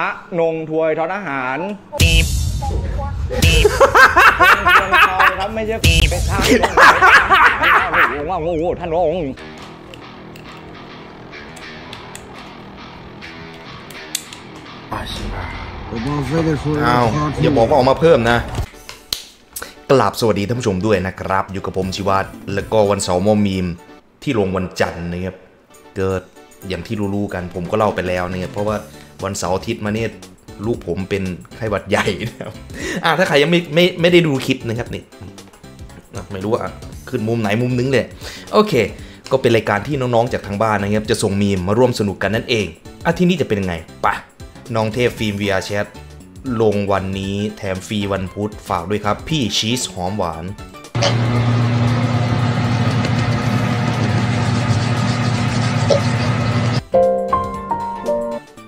ระนงทวยทอทหารครับไม่ใช่เป็นทางว่าโง่โง่ท่านองค์อ้าวอย่าบอกว่าออกมาเพิ่มนะกราบสวัสดีท่านผู้ชมด้วยนะครับ อยู่กับผมชิวัตรแล้วก็วันเสาร์มอมีมที่ลงวันจันทร์นะครับเกิดอย่างที่รู้ๆกันผมก็เล่าไปแล้วเนี่ยเพราะว่า วันเสาร์อาทิตย์มาเนี่ยลูกผมเป็นไข้หวัดใหญ่นะครับอ่าถ้าใครยังไม่ไม่ไม่ได้ดูคลิปนะครับนี่ไม่รู้ว่าขึ้นมุมไหนมุมนึงเลยโอเค ก็เป็นรายการที่น้องๆจากทางบ้านนะครับ จะส่งมีมมาร่วมสนุกกันนั่นเองอาที่นี้จะเป็นยังไงปะน้องเทพฟิล์ม VR Chat ลงวันนี้แถมฟรีวันพุธฝากด้วยครับ พี่ชีสหอมหวาน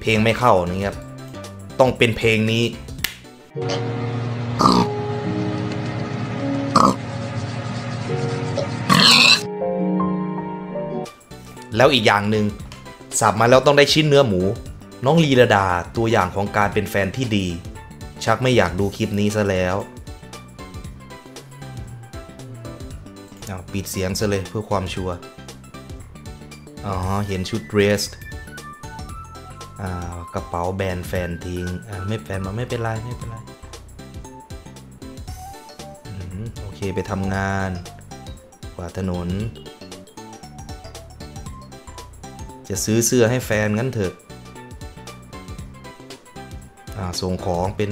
เพลงไม่เข้านะครับ ต้องเป็นเพลงนี้ แล้วอีกอย่างหนึ่งสับมาแล้วต้องได้ชิ้นเนื้อหมู น้องลีลาดาตัวอย่างของการเป็นแฟนที่ดี ชักไม่อยากดูคลิปนี้ซะแล้วปิดเสียงซะเลยเพื่อความชัวร์ อ๋อ เห็นชุดเดรส กระเป๋าแบรนด์แฟนทิ้งไม่แฟนมาไม่เป็นไรไม่เป็นไรอโอเคไปทำงานกวาดถนน จะซื้อเสื้อให้แฟนงั้นเถอะส่งของเป็น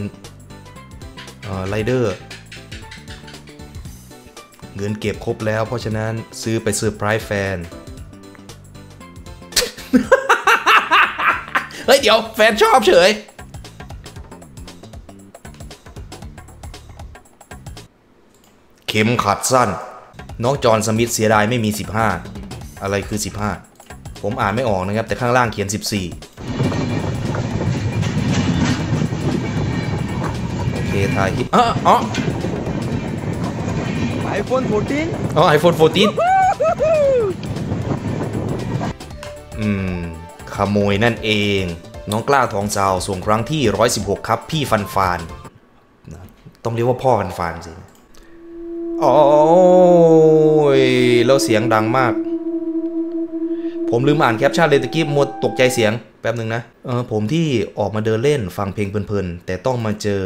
ไรเดอร์เงินเก็บครบแล้วเพราะฉะนั้นซื้อไปเซอร์ไพรส์แฟน ฮ้ยเดี๋ยวแฟนชอบเฉยเข็มขัดสั้น น้องจอห์นสมิธเสียดายไม่มี 15 อะไรคือ 15 ผมอ่านไม่ออกนะครับ แต่ข้างล่างเขียน 14 โอเคถ่ายคลิปอ๋ออ๋อไอโฟน14อ๋อ iPhone 14 อืม ขโมยนั่นเอง น้องกล้าทองซาวส่งครั้งที่ 116 ครับ พี่ฟันฟานนะต้องเรียกว่าพ่อฟันฟานสิโอ้ยแล้วเสียงดังมาก ผมลืมอ่านแคปชั่นเลยตะกี้มัวตกใจเสียงแป๊บหนึ่งนะ เออผมที่ออกมาเดินเล่นฟังเพลงเพลินๆ แต่ต้องมาเจอ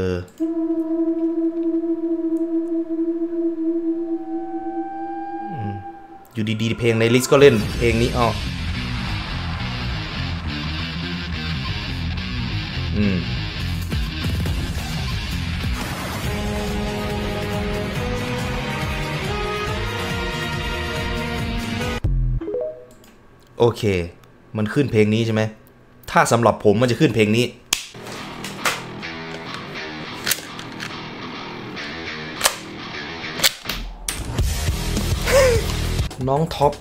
อยู่ดีๆ เพลงในลิสต์ก็เล่นเพลงนี้อ๋อ อืมโอเค มันขึ้นเพลงนี้ใช่ไหม ถ้าสำหรับผมมันจะขึ้นเพลงนี้ น้องท็อป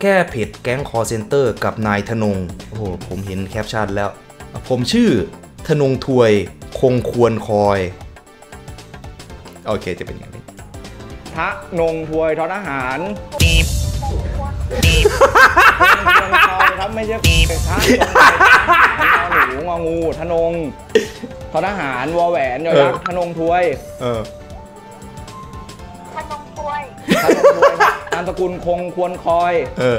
แก้เผ็ดแก๊ง call center กับนายทนง โอ้โห ผมเห็นแคปชั่นแล้ว ผมชื่อ ทนงถวยคงควรคอย โอเคจะเป็นอย่างนี้พระนงทวยทอทหารครับไม่ใช่เป็นทางหนูงองูทนงทอทหารวอแหวนยอยักษ์ทนงทวยเออขนมถ้วยทนงทวยครับนามสกุลคงควรคอย เออ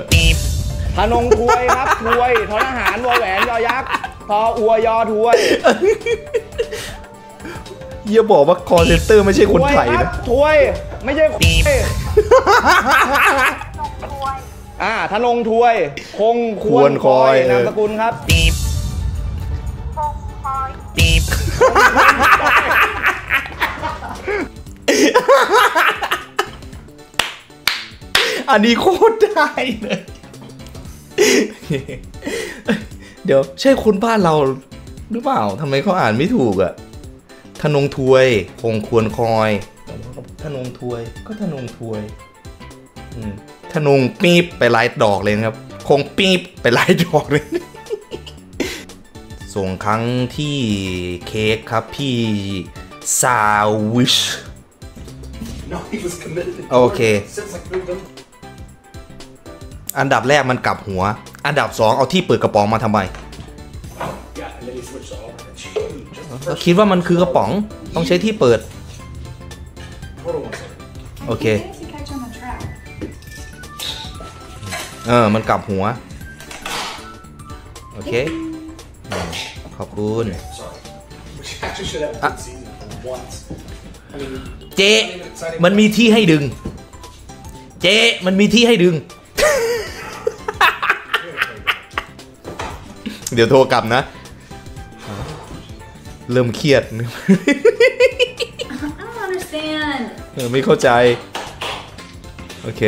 ทนงทวยครับทวยทอทหารวอแหวนยอยักษ์ ทออัวยอทวยอย่าบอกว่าคอเซนเตอร์ไม่ใช่คนไทยทวครันะบทวย ไม่ใช่คุยขนมถ้วยอ่าทนงทวย คงคคววรรคคออยยนามสกุลครับคงคอยอันนี้โคตรได้เลย เดี๋ยวใช่คนบ้านเราหรือเปล่าทำไมเขาอ่านไม่ถูกอะธนงถวย คงควรคอยธนงถวย ก็ธนงถวยอืมธนงปี๊บไปไล่ดอกเลยนะครับ คงปี๊บไปไล่ดอกเลย ส่งครั้งที่เค้กครับพี่ซาวิช No, he was committed. โอเค Since I proved him. อันดับแรกมันกลับหัว อันดับ 2 เอาที่เปิดกระป๋องมาทำไมก็คิดว่ามันคือกระป๋องต้องใช้ที่เปิด โอเค เออ มันกลับหัว โอเค ขอบคุณเจมันมีที่ให้ดึง เจมันมีที่ให้ดึง เดี๋ยวโทรกลับนะ เริ่มเครียด I don't understand. เออไม่เข้าใจ โอเค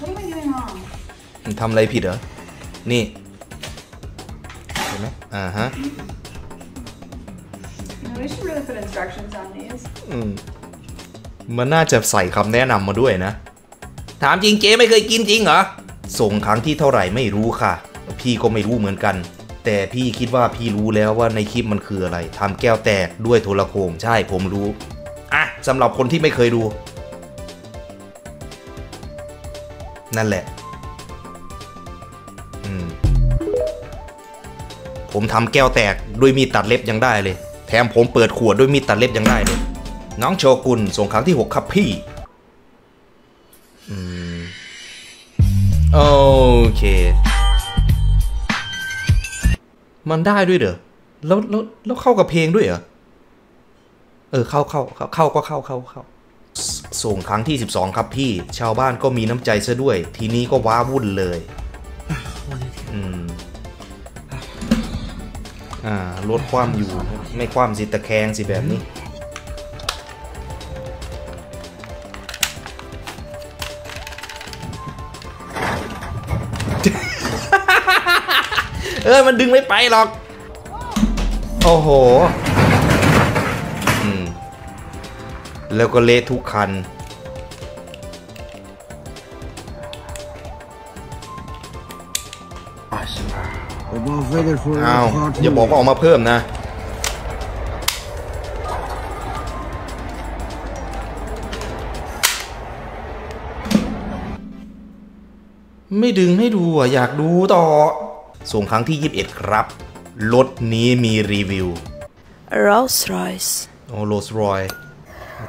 What am I doing wrong? ทำอะไรผิดเหรอ นี่ เห็นไหมอ่าฮะ You know, we should really put instructions on these. อืมมันน่าจะใส่คำแนะนำมาด้วยนะ ถามจริงเจ๊ไม่เคยกินจริงเหรอ ส่งครั้งที่เท่าไหร่ไม่รู้ค่ะ พี่ก็ไม่รู้เหมือนกัน แต่พี่คิดว่าพี่รู้แล้วว่าในคลิปมันคืออะไรทำแก้วแตกด้วยโทรโขงใช่ผมรู้อะสำหรับคนที่ไม่เคยดู นั่นแหละผมทำแก้วแตกด้วยมีดตัดเล็บยังได้เลย แถมผมเปิดขวดด้วยมีดตัดเล็บยังได้เลย น้องโชกุนส่งครั้งที่ 6 ครับพี่อืมโอเค มันได้ด้วยเหรอแล้วแล้วแล้วเข้ากับเพลงด้วยเหรอเออเข้าเข้าเข้าเข้าก็เข้าเข้าเข้าสส่งครั้งที่ 12 ครับพี่ ชาวบ้านก็มีน้ำใจซะด้วย ทีนี้ก็ว้าวุ่นเลยอืมอ่าลดความอยู่ ไม่ความสิตะแคงสิแบบนี้ เออมันดึงไม่ไปหรอก โอ้โหอืมแล้วก็เละทุกคันอ้าวอย่าบอกว่าเอามาเพิ่มนะ ไม่ดึงให้ดูอะ อยากดูต่อ ส่งครั้งที่ 21 ครับ รถนี้มีรีวิว Rolls Royce. โอ้โรสรอย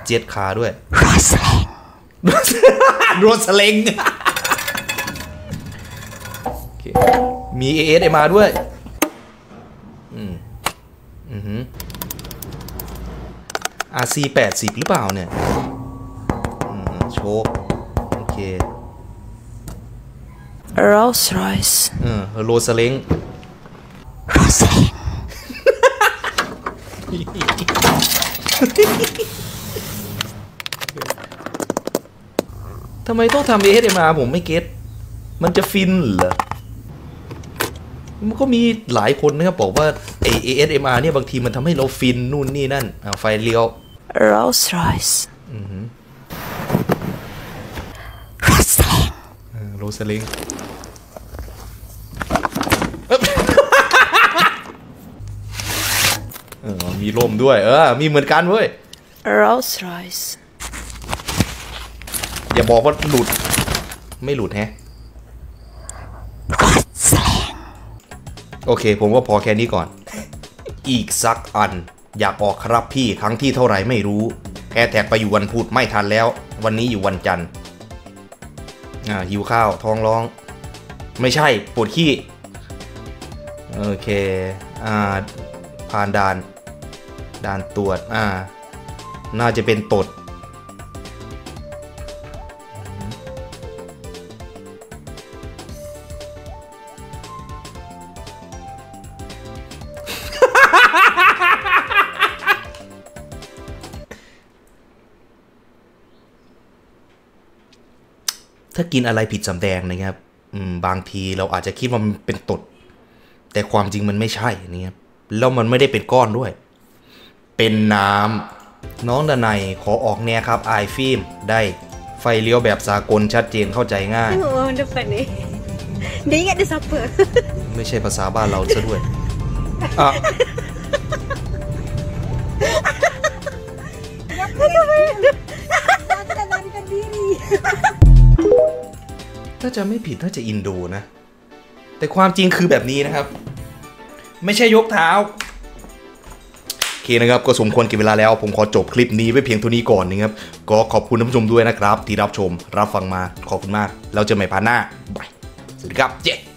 เจ็ดขาด้วยโรสเลงโอเคมี AS มาด้วย อืม อือหือ RC 80 หรือเปล่าเนี่ยอืมโชค โอเค Rolls Royce. เออโรสเลงทำไมต้องทำ ASMR ผมไม่เก็ตมันจะฟินเหรอ มันก็มีหลายคนนะครับบอกว่าไอ ASMR เนี่ยบางทีมันทำให้เราฟินนู่นนี่นั่นอ่าไฟเลี้ยว Rolls Royce. โรสลิง เออมีร่มด้วย เออ มีเหมือนกันเว้ย Rolls Royce. อย่าบอกว่าหลุด ไม่หลุดแฮะ โอเค ผมว่าพอแค่นี้ก่อน อีกสักอัน อยากออกครับพี่ครั้งที่เท่าไหร่ไม่รู้แค่แท็กไปอยู่วันพุธไม่ทันแล้ว วันนี้อยู่วันจันทร์อ่าหิวข้าวท้องร้อง ไม่ใช่ปวดขี้ โอเค อ่าผ่านด่าน ด่านตรวจอ่า น่าจะเป็นตด ถ้ากินอะไรผิดสำแดงนะครับบางทีเราอาจจะคิดว่ามันเป็นตด แต่ความจริงมันไม่ใช่นะครับแล้วมันไม่ได้เป็นก้อนด้วย เป็นน้ำน้องดนัยขอออกแนวครับไอฟิล์มได้ไฟเลี้ยวแบบสากลชัดเจนเข้าใจง่าย Oh, depan ni. Dia ingat dia siapa? ไม่ใช่ภาษาบ้านเราซะด้วยอะถ้าจะไม่ผิดน่าจะอินโดนะ แต่ความจริงคือแบบนี้นะครับ ไม่ใช่ยกเท้าโอ เคนะครับก็สมควรเก็บเวลาแล้ว ผมขอจบคลิปนี้ไว้เพียงเท่านี้ก่อนนะครับก็ขอบคุณท่านผู้ชมด้วยนะครับ ที่รับชมรับฟังมาขอบคุณมากแล้วเจอกันใหม่ part หน้า bye สวัสดีครับเจ๊